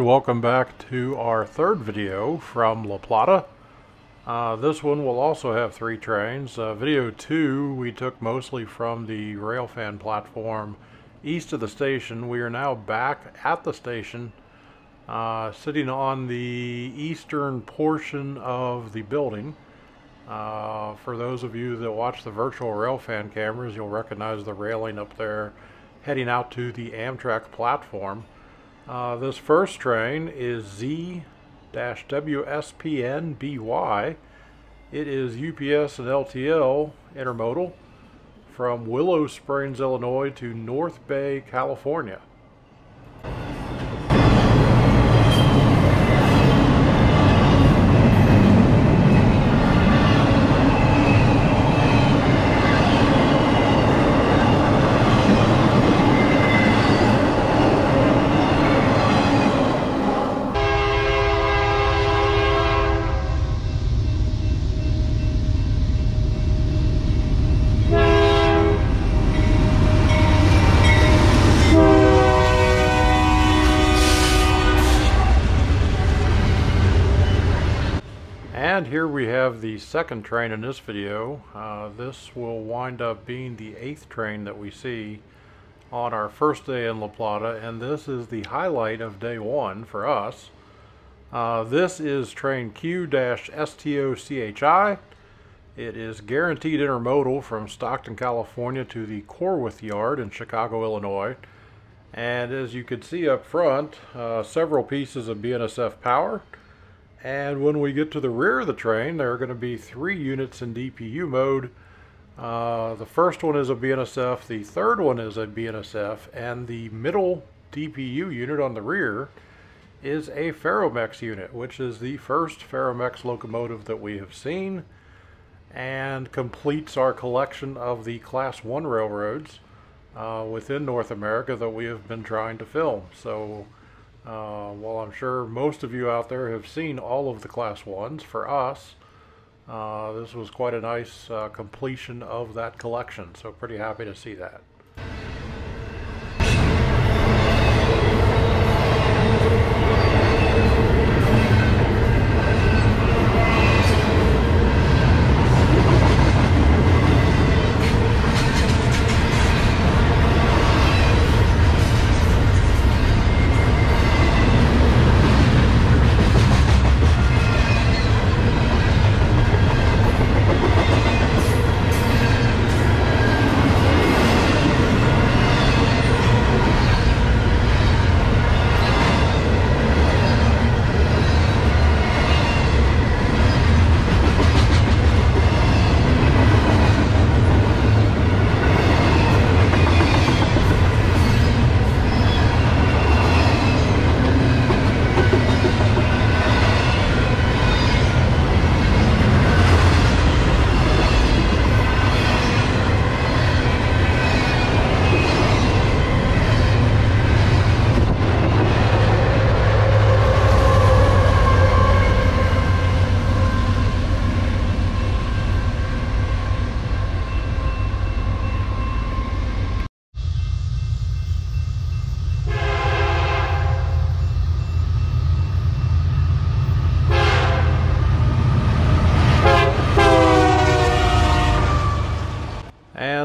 welcome back to our third video from La Plata. Uh, this one will also have three trains. Uh, video two we took mostly from the railfan platform east of the station. We are now back at the station uh, sitting on the eastern portion of the building. Uh, for those of you that watch the virtual railfan cameras you'll recognize the railing up there heading out to the Amtrak platform. Uh, this first train is Z-WSPN-BY. It is UPS and LTL intermodal from Willow Springs, Illinois to North Bay, California. And here we have the second train in this video. Uh, this will wind up being the eighth train that we see on our first day in La Plata, and this is the highlight of day one for us. Uh, this is train Q-STOCHI. It is guaranteed intermodal from Stockton, California to the Corwith Yard in Chicago, Illinois. And as you can see up front, uh, several pieces of BNSF power. And when we get to the rear of the train, there are going to be three units in DPU mode. Uh, the first one is a BNSF, the third one is a BNSF, and the middle DPU unit on the rear is a Ferromex unit, which is the first Ferromex locomotive that we have seen and completes our collection of the Class 1 railroads uh, within North America that we have been trying to film. So uh, well, I'm sure most of you out there have seen all of the Class 1s. For us, uh, this was quite a nice uh, completion of that collection, so pretty happy to see that.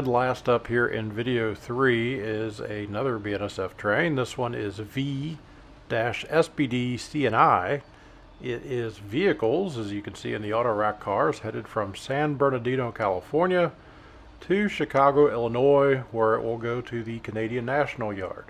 And last up here in video 3 is another BNSF train. This one is V-SBD CNI. It is vehicles, as you can see in the auto rack cars, headed from San Bernardino, California to Chicago, Illinois, where it will go to the Canadian National Yard.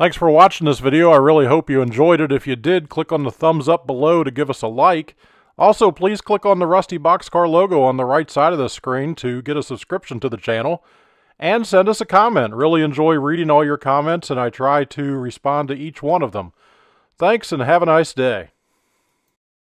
Thanks for watching this video. I really hope you enjoyed it. If you did, click on the thumbs up below to give us a like. Also, please click on the Rusty Boxcar logo on the right side of the screen to get a subscription to the channel. And send us a comment. Really enjoy reading all your comments, and I try to respond to each one of them. Thanks, and have a nice day.